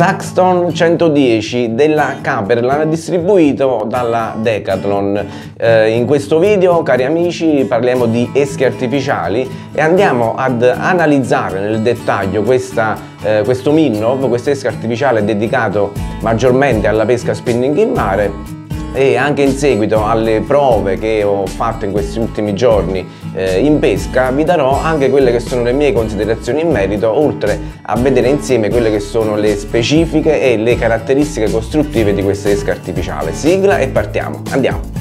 Saxton 110 della Caperlan distribuito dalla Decathlon. Eh, in questo video, cari amici, parliamo di esche artificiali e andiamo ad analizzare nel dettaglio questa, eh, questo Minnov, questa esca artificiale dedicato maggiormente alla pesca spinning in mare e anche in seguito alle prove che ho fatto in questi ultimi giorni eh, in pesca vi darò anche quelle che sono le mie considerazioni in merito oltre a vedere insieme quelle che sono le specifiche e le caratteristiche costruttive di questa esca artificiale. Sigla e partiamo, andiamo!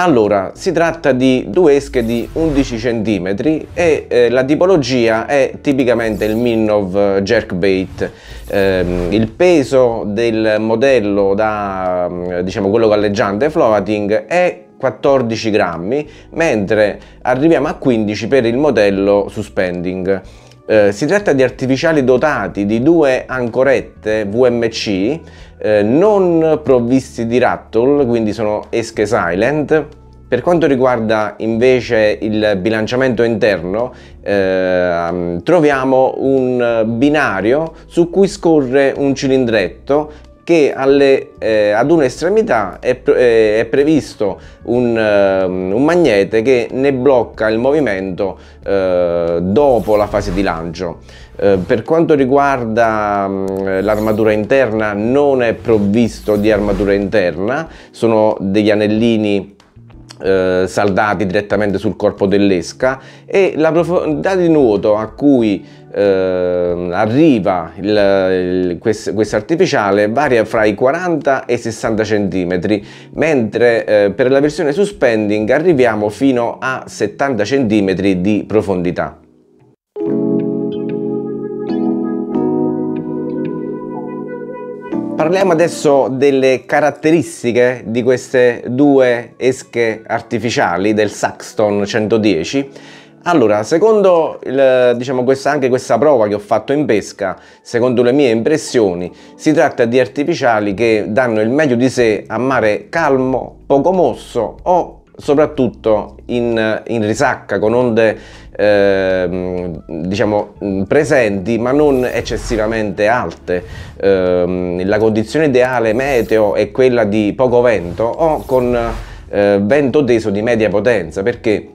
Allora, si tratta di due esche di 11 cm e eh, la tipologia è tipicamente il Minnov Jerkbait. Eh, il peso del modello da, mm, diciamo, quello galleggiante floating è 14 grammi, mentre arriviamo a 15 per il modello suspending. Eh, si tratta di artificiali dotati di due ancorette VMC eh, non provvisti di rattle, quindi sono esche silent. Per quanto riguarda invece il bilanciamento interno, eh, troviamo un binario su cui scorre un cilindretto che alle, eh, ad un'estremità è, eh, è, previsto un, uh, un, magnete che ne blocca il movimento uh, dopo la fase di lancio. Uh, per quanto riguarda um, l'armatura interna non è provvisto di armatura interna, sono degli anellini eh, saldati direttamente sul corpo dell'esca e la profondità di nuoto a cui eh, arriva questo artificiale varia fra i 40 e i 60 cm mentre eh, per la versione suspending arriviamo fino a 70 cm di profondità. Parliamo adesso delle caratteristiche di queste due esche artificiali del Saxton 110. Allora, secondo il, diciamo, questa, anche questa prova che ho fatto in pesca, secondo le mie impressioni, si tratta di artificiali che danno il meglio di sé a mare calmo, poco mosso o soprattutto in, in risacca con onde eh, diciamo presenti ma non eccessivamente alte. Eh, la condizione ideale meteo è quella di poco vento o con eh, vento teso di media potenza perché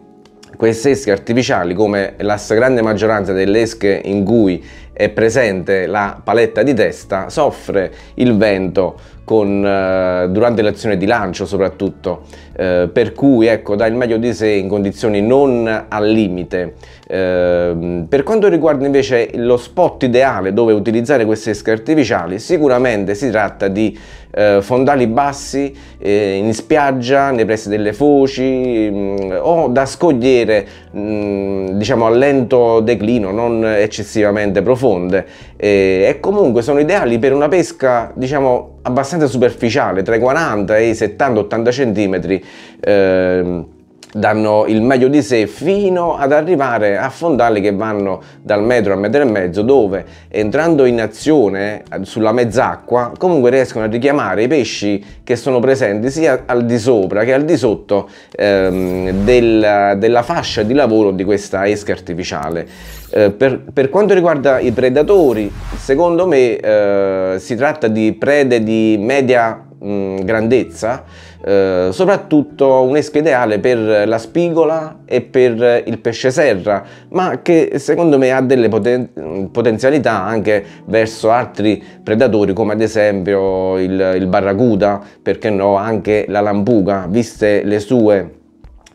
queste esche artificiali come la stragrande maggioranza delle esche in cui è presente la paletta di testa soffre il vento con, eh, durante l'azione di lancio soprattutto, eh, per cui ecco, dà il meglio di sé in condizioni non al limite. Eh, per quanto riguarda invece lo spot ideale dove utilizzare queste esche artificiali, sicuramente si tratta di eh, fondali bassi eh, in spiaggia, nei pressi delle foci mh, mm, o da scogliere mh, mm, diciamo a lento declino, non eccessivamente profonde e comunque sono ideali per una pesca diciamo abbastanza superficiale, tra i 40 e i 70-80 cm. Eh, danno il meglio di sé fino ad arrivare a fondali che vanno dal metro al metro e mezzo dove entrando in azione sulla mezz'acqua comunque riescono a richiamare i pesci che sono presenti sia al di sopra che al di sotto ehm, del, della fascia di lavoro di questa esca artificiale. Eh, per, per, quanto riguarda i predatori, secondo me eh, si tratta di prede di media mh, grandezza eh, soprattutto un'esca ideale per la spigola e per il pesce serra, ma che secondo me ha delle poten potenzialità anche verso altri predatori come ad esempio il, il barracuda, perché no anche la lampuga, viste le sue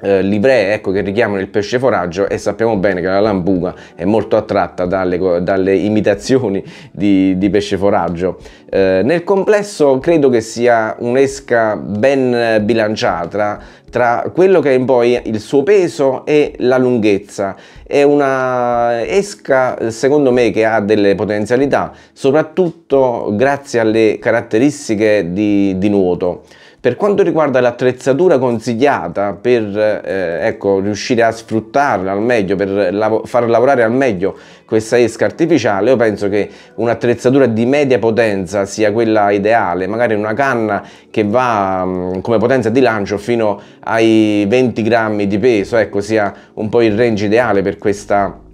eh, livree ecco, che richiamano il pesce foraggio e sappiamo bene che la lambuga è molto attratta dalle, dalle imitazioni di, di, pesce foraggio. Eh, nel complesso credo che sia un'esca ben bilanciata tra quello che è poi il suo peso e la lunghezza. È una esca secondo me che ha delle potenzialità soprattutto grazie alle caratteristiche di, di nuoto. Per quanto riguarda l'attrezzatura consigliata per eh, ecco, riuscire a sfruttarla al meglio, per lav far lavorare al meglio questa esca artificiale, io penso che un'attrezzatura di media potenza sia quella ideale, magari una canna che va mh, mm, come potenza di lancio fino ai 20 grammi di peso, ecco sia un po' il range ideale per questa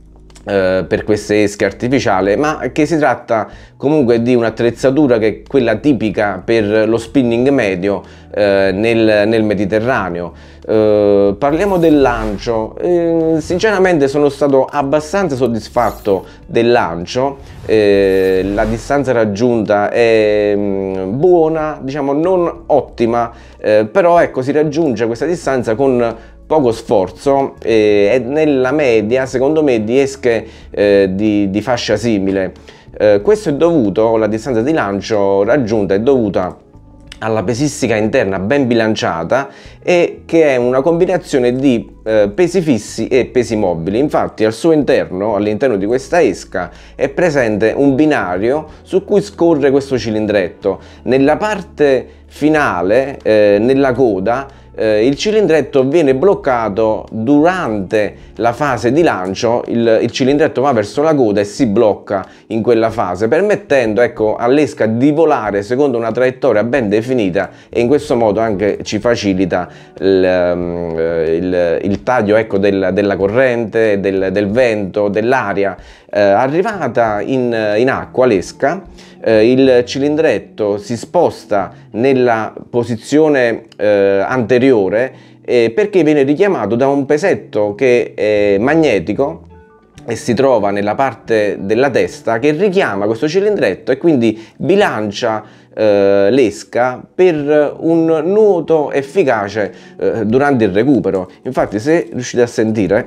eh, per queste esche artificiali ma che si tratta comunque di un'attrezzatura che è quella tipica per lo spinning medio eh, nel, nel, Mediterraneo. Eh, parliamo del lancio. Eh, sinceramente sono stato abbastanza soddisfatto del lancio. Eh, la distanza raggiunta è mm, buona diciamo non ottima però ecco si raggiunge questa distanza con poco sforzo eh, e nella media secondo me di esche eh, di, di, fascia simile. Eh, questo è dovuto, la distanza di lancio raggiunta è dovuta alla pesistica interna ben bilanciata e che è una combinazione di eh, pesi fissi e pesi mobili. Infatti al suo interno, all'interno di questa esca, è presente un binario su cui scorre questo cilindretto. Nella parte finale, eh, nella coda, eh, il cilindretto viene bloccato durante la fase di lancio, il, il, cilindretto va verso la coda e si blocca in quella fase, permettendo ecco, all'esca di volare secondo una traiettoria ben definita e in questo modo anche ci facilita il, ehm, il, il taglio ecco, del, della corrente, del, del vento, dell'aria. Eh, arrivata in, in acqua l'esca, eh, il cilindretto si sposta nella posizione eh, anteriore eh, perché viene richiamato da un pesetto che è magnetico e si trova nella parte della testa che richiama questo cilindretto e quindi bilancia eh, l'esca per un nuoto efficace eh, durante il recupero. Infatti se riuscite a sentire,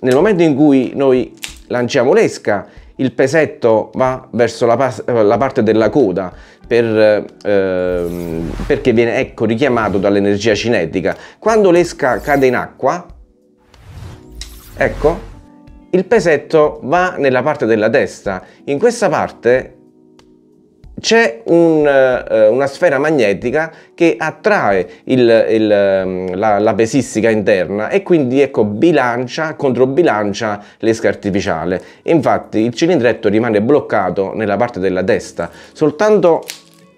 nel momento in cui noi lanciamo l'esca, il pesetto va verso la, la parte della coda per, eh, perché viene ecco, richiamato dall'energia cinetica. Quando l'esca cade in acqua, ecco, il pesetto va nella parte della testa. In questa parte c'è un, uh, una sfera magnetica che attrae il, il, ehm, la, la, pesistica interna e quindi ecco, bilancia, controbilancia l'esca artificiale. Infatti il cilindretto rimane bloccato nella parte della testa. Soltanto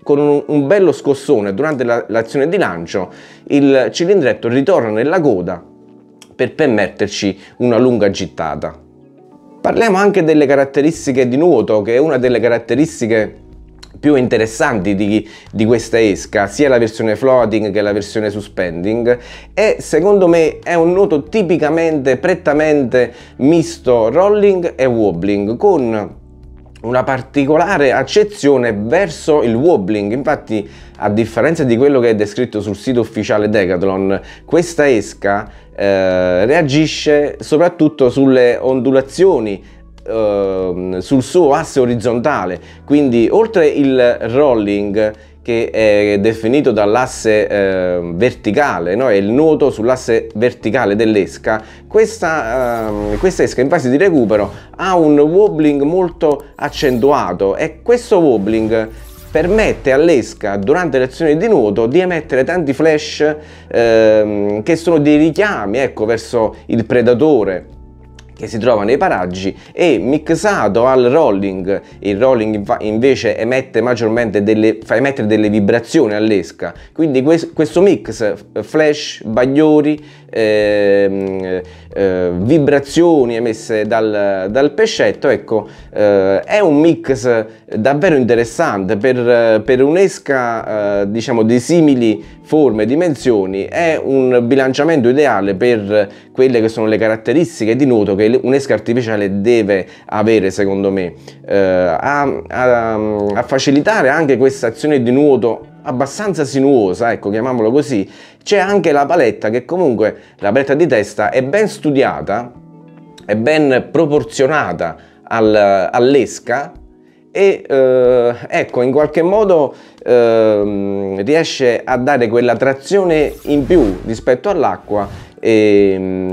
con un, un bello scossone durante la, l'azione di lancio il cilindretto ritorna nella coda per permetterci una lunga gittata. Parliamo anche delle caratteristiche di nuoto, che è una delle caratteristiche più interessanti di, di, questa esca, sia la versione floating che la versione suspending. E secondo me è un nuoto tipicamente, prettamente misto rolling e wobbling con una particolare accezione verso il wobbling. Infatti a differenza di quello che è descritto sul sito ufficiale Decathlon questa esca eh, reagisce soprattutto sulle ondulazioni Ehm, sul suo asse orizzontale quindi oltre il rolling che è definito dall'asse eh, verticale, no? è il nuoto sull'asse verticale dell'esca, questa, eh, questa esca in fase di recupero ha un wobbling molto accentuato e questo wobbling permette all'esca durante le azioni di nuoto di emettere tanti flash eh, che sono dei richiami ecco, verso il predatore che si trova nei paraggi e mixato al rolling, il rolling invece emette maggiormente delle, fa emettere delle vibrazioni all'esca, quindi questo mix flash, bagliori, eh, eh, vibrazioni emesse dal, dal pescetto, ecco, eh, è un mix davvero interessante per, per un'esca eh, diciamo di simili forme e dimensioni, è un bilanciamento ideale per quelle che sono le caratteristiche di nuoto che un'esca artificiale deve avere secondo me, eh, a, a, a facilitare anche questa azione di nuoto abbastanza sinuosa, ecco, chiamiamolo così, c'è anche la paletta che comunque la paletta di testa è ben studiata, è ben proporzionata al, all'esca e eh, ecco in qualche modo eh, riesce a dare quella trazione in più rispetto all'acqua e,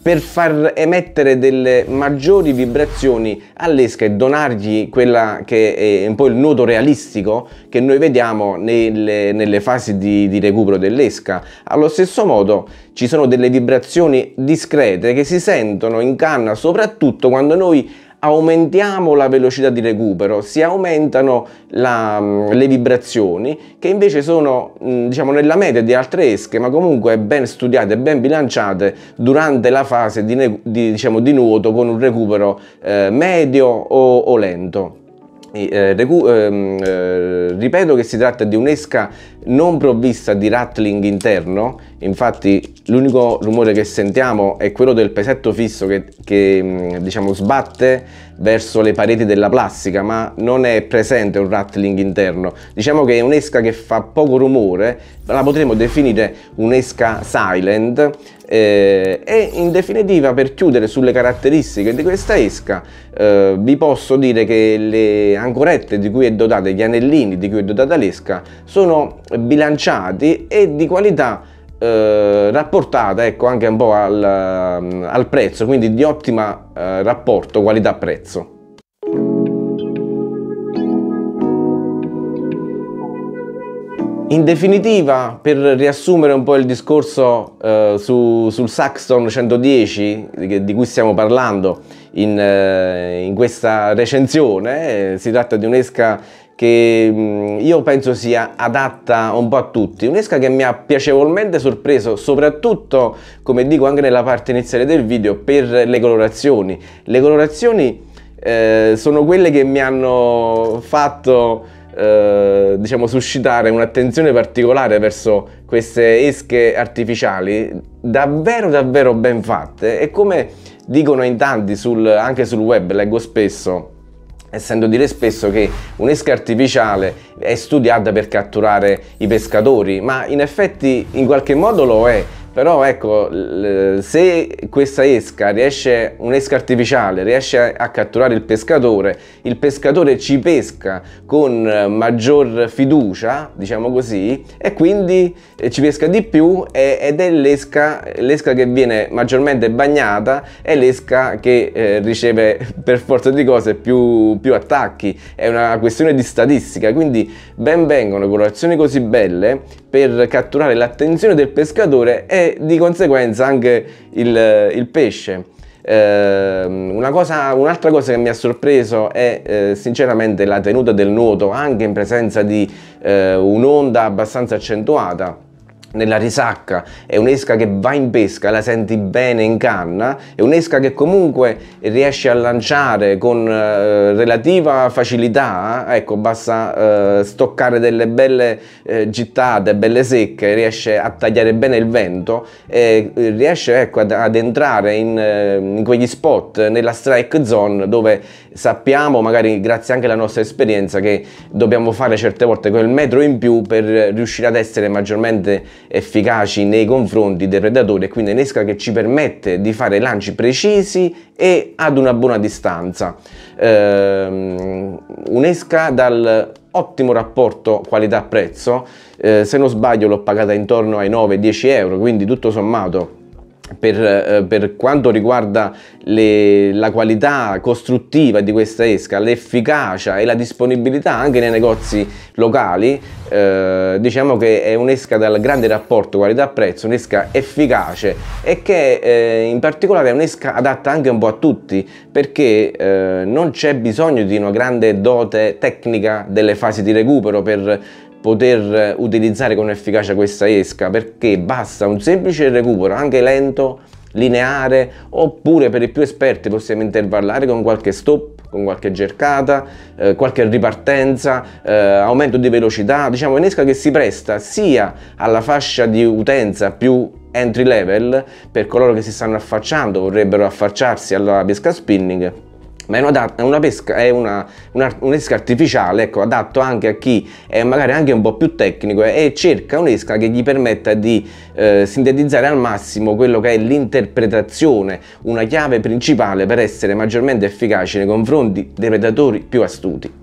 per far emettere delle maggiori vibrazioni all'esca e donargli quella che è un po' il nuoto realistico che noi vediamo nelle, nelle fasi di, di recupero dell'esca. Allo stesso modo ci sono delle vibrazioni discrete che si sentono in canna soprattutto quando noi aumentiamo la velocità di recupero, si aumentano la, mm, le vibrazioni che invece sono mm, diciamo nella media di altre esche ma comunque ben studiate, ben bilanciate durante la fase di, di, diciamo, di nuoto con un recupero eh, medio o, o lento. Eh, ehm, eh, ripeto che si tratta di un'esca non provvista di rattling interno, infatti l'unico rumore che sentiamo è quello del pesetto fisso che, che mm, diciamo sbatte verso le pareti della plastica, ma non è presente un rattling interno. Diciamo che è un'esca che fa poco rumore, la potremmo definire un'esca silent eh, e in definitiva per chiudere sulle caratteristiche di questa esca eh, vi posso dire che le ancorette di cui è dotata, gli anellini di cui è dotata l'esca sono bilanciati e di qualità eh, rapportata ecco, anche un po' al, al prezzo, quindi di ottima eh, rapporto qualità-prezzo. In definitiva, per riassumere un po' il discorso eh, su, sul Saxton 110 di, cui stiamo parlando in, eh, in questa recensione, eh, si tratta di un'esca che mm, io penso sia adatta un po' a tutti, un'esca che mi ha piacevolmente sorpreso, soprattutto, come dico anche nella parte iniziale del video, per le colorazioni. Le colorazioni eh, sono quelle che mi hanno fatto eh, diciamo suscitare un'attenzione particolare verso queste esche artificiali davvero davvero ben fatte. E come dicono in tanti sul, anche sul web leggo spesso essendo dire spesso che un'esca artificiale è studiata per catturare i pescatori ma in effetti in qualche modo lo è però ecco se questa esca riesce un'esca artificiale riesce a catturare il pescatore il pescatore ci pesca con maggior fiducia diciamo così e quindi eh, ci pesca di più ed è l'esca l'esca che viene maggiormente bagnata è l'esca che eh, riceve per forza di cose più, più attacchi. È una questione di statistica quindi ben vengono colorazioni così belle per catturare l'attenzione del pescatore e di conseguenza anche il, il pesce. Eh, una cosa, un'altra cosa che mi ha sorpreso è eh, sinceramente la tenuta del nuoto anche in presenza di eh, un'onda abbastanza accentuata nella risacca, è un'esca che va in pesca, la senti bene in canna, è un'esca che comunque riesce a lanciare con eh, relativa facilità, ecco basta eh, stoccare delle belle eh, gittate, belle secche, riesce a tagliare bene il vento e eh, riesce ecco, ad, ad entrare in, eh, in quegli spot nella strike zone dove sappiamo, magari grazie anche alla nostra esperienza, che dobbiamo fare certe volte quel metro in più per riuscire ad essere maggiormente efficaci nei confronti dei predatori e quindi un'esca che ci permette di fare lanci precisi e ad una buona distanza. Ehm, un'esca dal ottimo rapporto qualità-prezzo, eh, se non sbaglio l'ho pagata intorno ai 9-10 euro, quindi tutto sommato per, eh, per, quanto riguarda le, la qualità costruttiva di questa esca, l'efficacia e la disponibilità anche nei negozi locali, eh, diciamo che è un'esca dal grande rapporto qualità-prezzo, un'esca efficace e che eh, in particolare è un'esca adatta anche un po' a tutti perché eh, non c'è bisogno di una grande dote tecnica delle fasi di recupero per poter utilizzare con efficacia questa esca perché basta un semplice recupero anche lento lineare oppure per i più esperti possiamo intervallare con qualche stop con qualche gercata eh, qualche ripartenza eh, aumento di velocità diciamo un'esca che si presta sia alla fascia di utenza più entry level per coloro che si stanno affacciando vorrebbero affacciarsi alla pesca spinning ma è una, una pesca, è una, una, un'esca artificiale, ecco, adatto anche a chi è magari anche un po' più tecnico e cerca un'esca che gli permetta di eh, sintetizzare al massimo quello che è l'interpretazione, una chiave principale per essere maggiormente efficaci nei confronti dei predatori più astuti.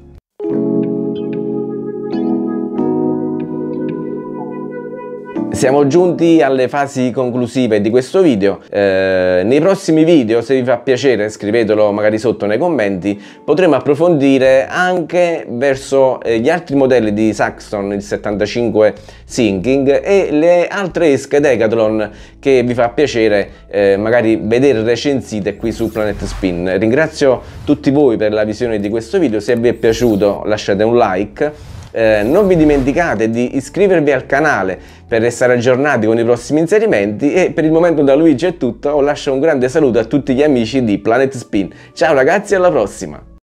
Siamo giunti alle fasi conclusive di questo video. Eh, nei prossimi video, se vi fa piacere, scrivetelo magari sotto nei commenti, potremo approfondire anche verso eh, gli altri modelli di Saxton, il 75 Sinking e le altre esche Decathlon che vi fa piacere eh, magari vedere recensite qui su Planet Spin. Ringrazio tutti voi per la visione di questo video, se vi è piaciuto lasciate un like eh, non vi dimenticate di iscrivervi al canale per restare aggiornati con i prossimi inserimenti e per il momento da Luigi è tutto, lascio un grande saluto a tutti gli amici di Planet Spin. Ciao ragazzi, alla prossima!